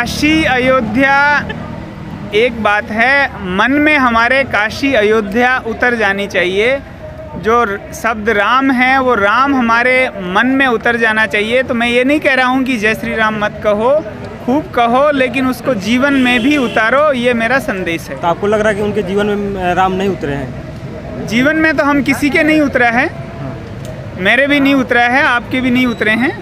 काशी अयोध्या एक बात है मन में हमारे काशी अयोध्या उतर जानी चाहिए। जो शब्द राम है वो राम हमारे मन में उतर जाना चाहिए। तो मैं ये नहीं कह रहा हूँ कि जय श्री राम मत कहो खूब कहो लेकिन उसको जीवन में भी उतारो ये मेरा संदेश है। तो आपको लग रहा है कि उनके जीवन में राम नहीं उतरे हैं? जीवन में तो हम किसी के नहीं उतरा है। मेरे भी नहीं उतरा है आपके भी नहीं उतरे हैं।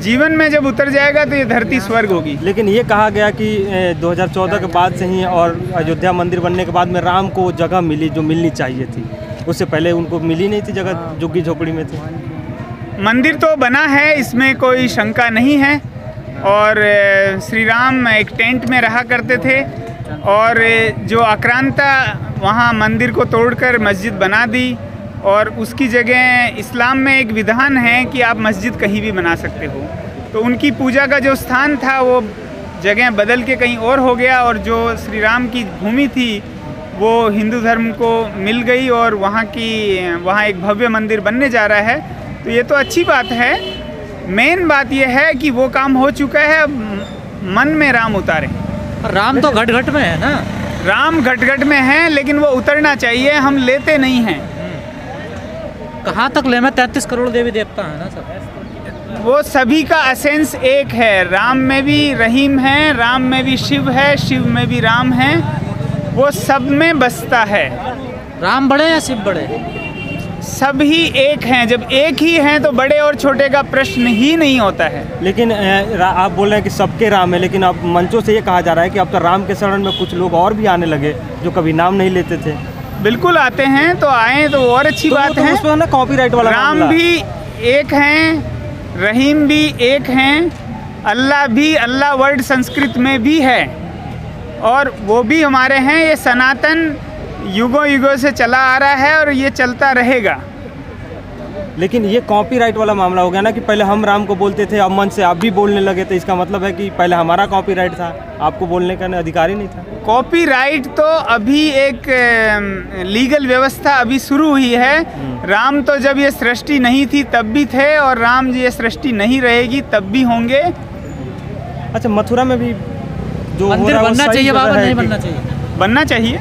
जीवन में जब उतर जाएगा तो ये धरती स्वर्ग होगी। लेकिन ये कहा गया कि अ, 2014 के बाद से ही और अयोध्या मंदिर बनने के बाद में राम को वो जगह मिली जो मिलनी चाहिए थी। उससे पहले उनको मिली नहीं थी जगह झुग्गी झोपड़ी में थी। मंदिर तो बना है इसमें कोई शंका नहीं है। और श्री राम एक टेंट में रहा करते थे। और जो आक्रांता वहाँ मंदिर को तोड़कर मस्जिद बना दी। और उसकी जगह इस्लाम में एक विधान है कि आप मस्जिद कहीं भी बना सकते हो। तो उनकी पूजा का जो स्थान था वो जगह बदल के कहीं और हो गया और जो श्री राम की भूमि थी वो हिंदू धर्म को मिल गई और वहाँ की वहाँ एक भव्य मंदिर बनने जा रहा है। तो ये तो अच्छी बात है। मेन बात ये है कि वो काम हो चुका है अब मन में राम उतारें। राम तो घट घट में है ना? राम घट घट में है लेकिन वो उतरना चाहिए हम लेते नहीं हैं। कहाँ तक ले? मैं तैंतीस करोड़ देवी देवता है ना सब। वो सभी का असेंस एक है। राम में भी रहीम है राम में भी शिव है शिव में भी राम है। वो सब में बसता है। राम बड़े या शिव बड़े? सभी एक हैं। जब एक ही हैं तो बड़े और छोटे का प्रश्न ही नहीं होता है। लेकिन आप बोल रहे हैं कि सबके राम है लेकिन अब मंचों से ये कहा जा रहा है कि अब तो राम के शरण में कुछ लोग और भी आने लगे जो कभी नाम नहीं लेते थे। बिल्कुल आते हैं तो आए तो और अच्छी तो बात तो है। ना कॉपीराइट वाला राम भी एक हैं रहीम भी एक हैं अल्लाह भी अल्लाह वर्ड संस्कृत में भी है। और वो भी हमारे हैं ये सनातन युगों युगों से चला आ रहा है और ये चलता रहेगा। लेकिन ये कॉपीराइट वाला मामला हो गया ना कि पहले हम राम को बोलते थे अब मन से आप भी बोलने लगे तो इसका मतलब है कि पहले हमारा कॉपीराइट था आपको बोलने का अधिकार ही नहीं था। कॉपीराइट तो अभी एक लीगल व्यवस्था अभी शुरू हुई है। राम तो जब ये सृष्टि नहीं थी तब भी थे और राम जी ये सृष्टि नहीं रहेगी तब भी होंगे। अच्छा मथुरा में भी जो मंदिर बनना चाहिए बाबा नहीं बनना चाहिए? बनना चाहिए।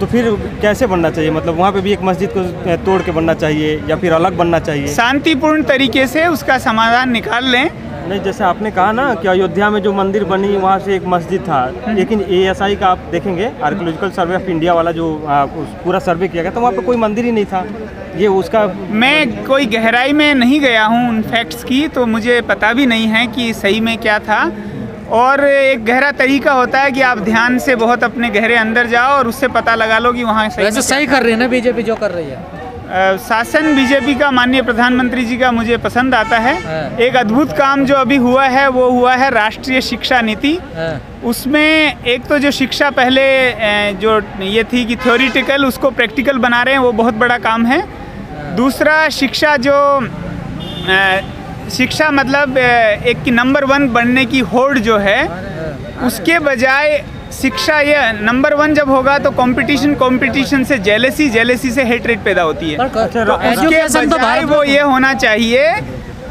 तो फिर कैसे बनना चाहिए? मतलब वहाँ पे भी एक मस्जिद को तोड़ के बनना चाहिए या फिर अलग बनना चाहिए? शांतिपूर्ण तरीके से उसका समाधान निकाल लें। नहीं जैसे आपने कहा ना कि अयोध्या में जो मंदिर बनी वहाँ से एक मस्जिद था। लेकिन एएसआई का आप देखेंगे आर्कोलॉजिकल सर्वे ऑफ़ इंडिया वाला जो आ, पूरा सर्वे किया गया तो वहाँ पर कोई मंदिर ही नहीं था। ये उसका मैं कोई गहराई में नहीं गया हूँ उन फैक्ट्स की तो मुझे पता भी नहीं है कि सही में क्या था। और एक गहरा तरीका होता है कि आप ध्यान से बहुत अपने गहरे अंदर जाओ और उससे पता लगा लो कि वहाँ सही वैसे सही कर रही है ना बीजेपी जो कर रही है? शासन बीजेपी का माननीय प्रधानमंत्री जी का मुझे पसंद आता है। हाँ। एक अद्भुत काम जो अभी हुआ है वो हुआ है राष्ट्रीय शिक्षा नीति। हाँ, उसमें एक तो जो शिक्षा पहले जो ये थी कि थ्योरिटिकल उसको प्रैक्टिकल बना रहे हैं वो बहुत बड़ा काम है। दूसरा शिक्षा जो शिक्षा मतलब एक की नंबर वन बनने की होड़ जो है उसके बजाय शिक्षा ये नंबर वन जब होगा तो कंपटीशन कंपटीशन से जेलेसी जेलेसी से हेट्रेट पैदा होती है। तो उसके तो बजाय वो ये होना चाहिए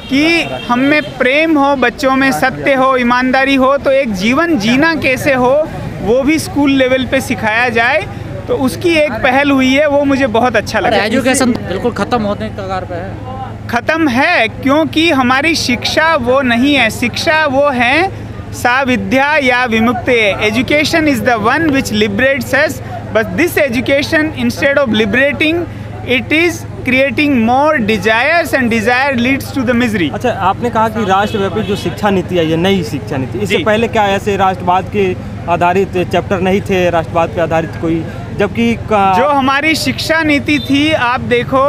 कि हम में प्रेम हो बच्चों में सत्य हो ईमानदारी हो तो एक जीवन जीना कैसे हो वो भी स्कूल लेवल पे सिखाया जाए। तो उसकी एक पहल हुई है वो मुझे बहुत अच्छा लगा। एजुकेशन बिल्कुल खत्म होने के कगार पे है। खत्म है क्योंकि हमारी शिक्षा वो नहीं है। शिक्षा वो है सा विद्या या विमुक्ति। Education is the one which liberates us but this education instead of liberating it is creating more desires and desire leads to the misery अच्छा आपने कहा कि राष्ट्रव्यापी जो शिक्षा नीति है ये नई शिक्षा नीति। इससे पहले क्या ऐसे राष्ट्रवाद के आधारित चैप्टर नहीं थे राष्ट्रवाद पे आधारित कोई? जबकि जो हमारी शिक्षा नीति थी आप देखो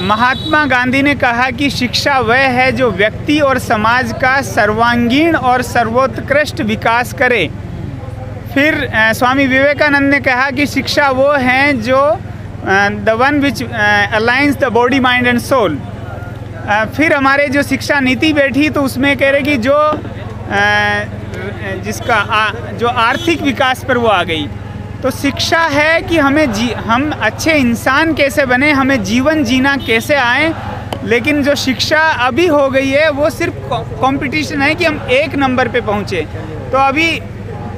महात्मा गांधी ने कहा कि शिक्षा वह है जो व्यक्ति और समाज का सर्वांगीण और सर्वोत्कृष्ट विकास करे। फिर स्वामी विवेकानंद ने कहा कि शिक्षा वो है जो the one which aligns the body mind and soul फिर हमारे जो शिक्षा नीति बैठी तो उसमें कह रहे कि जो जिसका आ, जो आर्थिक विकास पर वो आ गई। तो शिक्षा है कि हमें जी हम अच्छे इंसान कैसे बने हमें जीवन जीना कैसे आए लेकिन जो शिक्षा अभी हो गई है वो सिर्फ़ कंपटीशन है कि हम एक नंबर पे पहुँचे। तो अभी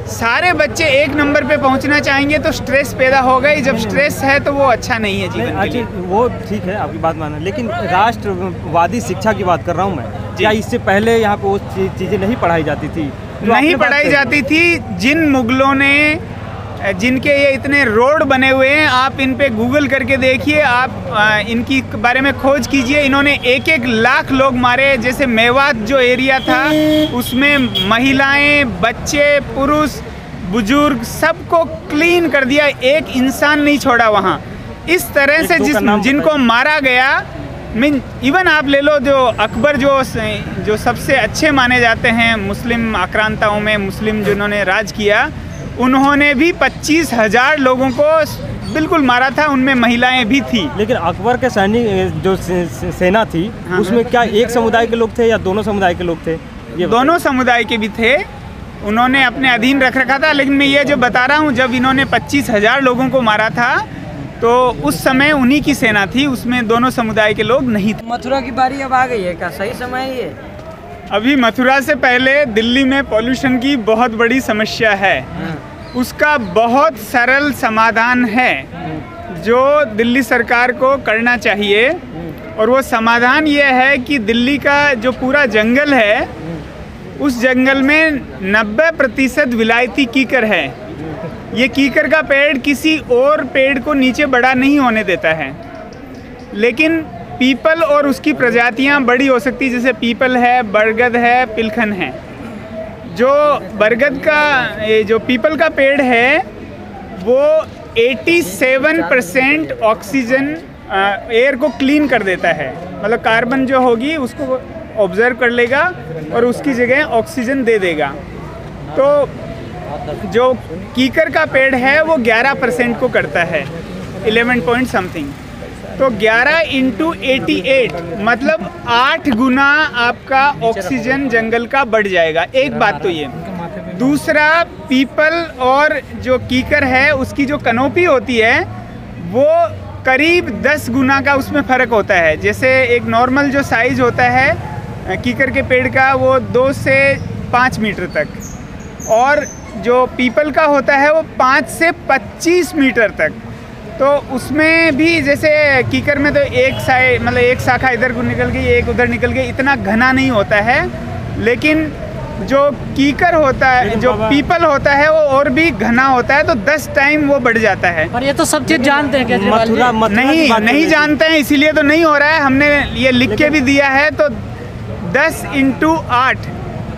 सारे बच्चे एक नंबर पे पहुँचना चाहेंगे तो स्ट्रेस पैदा होगा ही जब स्ट्रेस है तो वो अच्छा नहीं है जीवन के लिए। वो ठीक है आपकी बात माना लेकिन राष्ट्रवादी शिक्षा की बात कर रहा हूँ मैं। क्या इससे पहले यहाँ पे वो चीज़ें नहीं पढ़ाई जाती थी? नहीं पढ़ाई जाती थी जिन मुगलों ने जिनके ये इतने रोड बने हुए हैं आप इन पे गूगल करके देखिए आप आ, इनकी बारे में खोज कीजिए। इन्होंने एक एक लाख लोग मारे जैसे मेवात जो एरिया था उसमें महिलाएँ बच्चे पुरुष बुज़ुर्ग सबको क्लीन कर दिया। एक इंसान नहीं छोड़ा वहाँ। इस तरह से जिस जिनको मारा गया मीन इवन आप ले लो जो अकबर जो जो सबसे अच्छे माने जाते हैं मुस्लिम आक्रांताओं में मुस्लिम जिन्होंने राज किया उन्होंने भी पच्चीस हज़ार लोगों को बिल्कुल मारा था उनमें महिलाएँ भी थी। लेकिन अकबर के सैनिक जो से, से, सेना थी हाँ। उसमें क्या एक समुदाय के लोग थे या दोनों समुदाय के लोग थे? ये दोनों समुदाय के भी थे। उन्होंने अपने अधीन रख रखा था लेकिन मैं ये जो बता रहा हूँ जब इन्होंने पच्चीस हज़ार लोगों को मारा था तो उस समय उन्हीं की सेना थी उसमें दोनों समुदाय के लोग नहीं थे। मथुरा की बारी अब आ गई है क्या? सही समय है ये? अभी मथुरा से पहले दिल्ली में पॉल्यूशन की बहुत बड़ी समस्या है। उसका बहुत सरल समाधान है जो दिल्ली सरकार को करना चाहिए। और वो समाधान ये है कि दिल्ली का जो पूरा जंगल है, उस जंगल में 90 प्रतिशत विलायती कीकर है। ये कीकर का पेड़ किसी और पेड़ को नीचे बड़ा नहीं होने देता है। लेकिन पीपल और उसकी प्रजातियाँ बड़ी हो सकती जैसे पीपल है, बरगद है, पिलखन है। जो बरगद का जो पीपल का पेड़ है, वो 87 परसेंट ऑक्सीजन एयर को क्लीन कर देता है। मतलब कार्बन जो होगी, उसको ऑब्ज़र्व कर लेगा और उसकी जगह ऑक्सीजन दे देगा। तो जो कीकर का पेड़ है, वो 11 परसेंट को करता है। 11 पॉइंट समथिंग। तो 11 इंटू एटी मतलब आठ गुना आपका ऑक्सीजन जंगल का बढ़ जाएगा। एक बात तो ये। दूसरा पीपल और जो कीकर है, उसकी जो कनोपी होती है, वो करीब 10 गुना का उसमें फ़र्क होता है। जैसे एक नॉर्मल जो साइज़ होता है, कीकर के पेड़ का, वो दो से पाँच मीटर तक। और जो पीपल का होता है, वो पाँच से पच्चीस मीटर तक। तो उसमें भी जैसे कीकर में तो एक साइड मतलब एक शाखा इधर को निकल गई एक उधर निकल गई इतना घना नहीं होता है। लेकिन जो कीकर होता है जो पीपल होता है वो और भी घना होता है तो 10 टाइम वो बढ़ जाता है। और ये तो सब चीज़ जानते हैं। मथुरा मथुरा नहीं नहीं जानते हैं इसीलिए तो नहीं हो रहा है। हमने ये लिख के भी दिया है तो 10 इंटू आठ।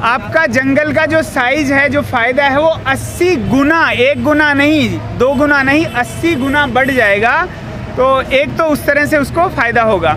आपका जंगल का जो साइज़ है, जो फ़ायदा है, वो 80 गुना, एक गुना नहीं, दो गुना नहीं 80 गुना बढ़ जाएगा। तो एक तो उस तरह से उसको फ़ायदा होगा।